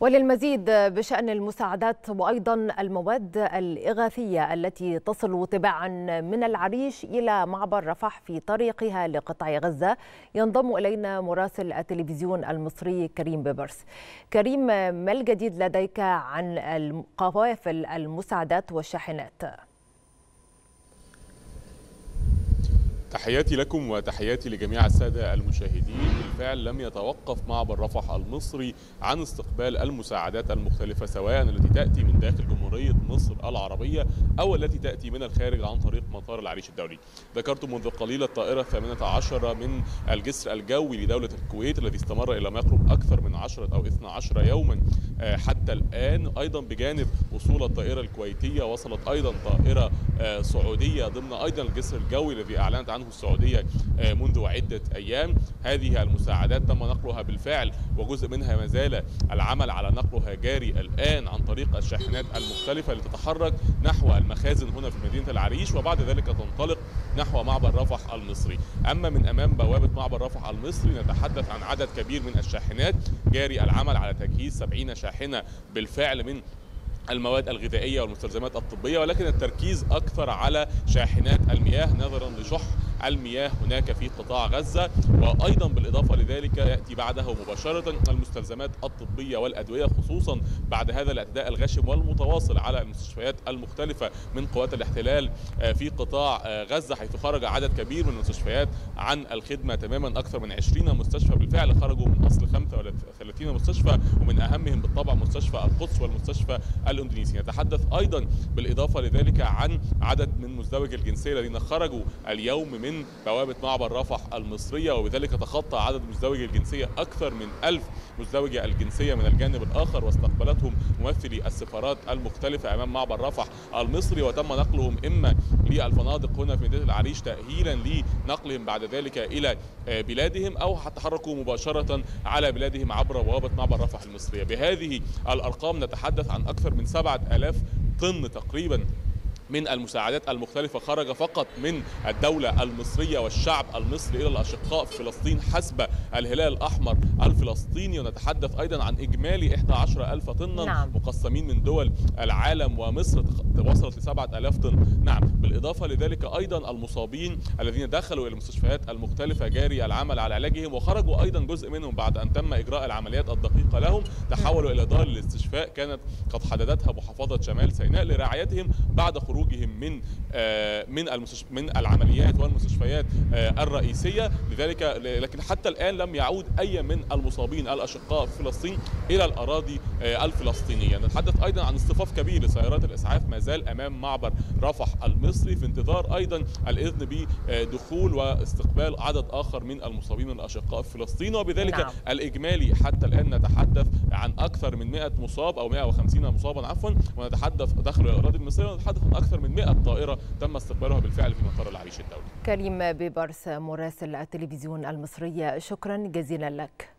وللمزيد بشأن المساعدات وأيضا المواد الإغاثية التي تصل تباعا من العريش إلى معبر رفح في طريقها لقطاع غزة ينضم إلينا مراسل التلفزيون المصري كريم بيبرس كريم ما الجديد لديك عن قوافل المساعدات والشاحنات؟ تحياتي لكم وتحياتي لجميع السادة المشاهدين. بالفعل لم يتوقف معبر رفح المصري عن استقبال المساعدات المختلفة سواء التي تأتي من داخل جمهورية مصر العربية أو التي تأتي من الخارج عن طريق مطار العريش الدولي. ذكرت منذ قليل الطائرة الثامنة عشر من الجسر الجوي لدولة الكويت الذي استمر إلى ما يقرب أكثر من 10 أو 12 يوما حتى الآن. أيضا بجانب وصول الطائرة الكويتية وصلت أيضا طائرة سعودية ضمن أيضا الجسر الجوي الذي أعلنت عنه السعودية منذ عدة أيام. هذه المساعدات تم نقلها بالفعل وجزء منها ما زال العمل على نقلها جاري الآن عن طريق الشاحنات المختلفة لتتحرك نحو المخازن هنا في مدينة العريش وبعد ذلك تنطلق نحو معبر رفح المصري. أما من أمام بوابة معبر رفح المصري نتحدث عن عدد كبير من الشاحنات. جاري العمل على تجهيز 70 شاحنة بالفعل من المواد الغذائية والمستلزمات الطبية ولكن التركيز أكثر على شاحنات المياه نظرا لشح المياه هناك في قطاع غزة وأيضا بالإضافة لذلك يأتي بعده مباشرة المستلزمات الطبية والأدوية خصوصا بعد هذا الاعتداء الغاشم والمتواصل على المستشفيات المختلفة من قوات الاحتلال في قطاع غزة حيث خرج عدد كبير من المستشفيات عن الخدمة تماما أكثر من 20 مستشفى بالفعل خرجوا من أصل 35 مستشفى ومن أهمهم بالطبع مستشفى القدس والمستشفى الإندونيسي. نتحدث أيضا بالإضافة لذلك عن عدد من مزدوج الجنسية الذين خرجوا اليوم من بوابة معبر رفح المصرية وبذلك تخطى عدد مزدوج الجنسية أكثر من ألف مزدوجة الجنسية من الجانب الآخر واستقبلتهم ممثلي السفارات المختلفة أمام معبر رفح المصري وتم نقلهم إما للفنادق هنا في مدينة العريش تأهيلا لنقلهم بعد ذلك إلى بلادهم أو تحركوا مباشرة على بلادهم عبر بوابة معبر رفح المصرية. بهذه الأرقام نتحدث عن أكثر من 7000 طن تقريبا. من المساعدات المختلفة خرج فقط من الدولة المصرية والشعب المصري إلى الأشقاء في فلسطين حسب الهلال الأحمر الفلسطيني. ونتحدث أيضا عن إجمالي 11 ألف طنا نعم. مقسمين من دول العالم ومصر. وصلت ل 7000 طن. نعم بالإضافة لذلك أيضا المصابين الذين دخلوا إلى المستشفيات المختلفة جاري العمل على علاجهم وخرجوا أيضا جزء منهم بعد أن تم إجراء العمليات الدقيقة لهم. تحولوا إلى دار الاستشفاء كانت قد حددتها محافظة شمال سيناء لرعايتهم بعد خروج خروجهم من من من العمليات والمستشفيات الرئيسية. لذلك لكن حتى الآن لم يعود أي من المصابين الأشقاء في فلسطين إلى الأراضي الفلسطينية. نتحدث أيضا عن اصطفاف كبير لسيارات الإسعاف. ما زال أمام معبر رفح المصري في انتظار أيضا الإذن بدخول واستقبال عدد آخر من المصابين الأشقاء في فلسطين. وبذلك نعم. الإجمالي حتى الآن نتحدث عن أكثر من 100 مصاب أو 150 مصابا عفوا ونتحدث دخلوا الأراضي المصرية ونتحدث عن أكثر من 100 طائرة تم استقبالها بالفعل في مطار العريش الدولي. كريم بيبرس مراسل التلفزيون المصري شكرا جزيلا لك.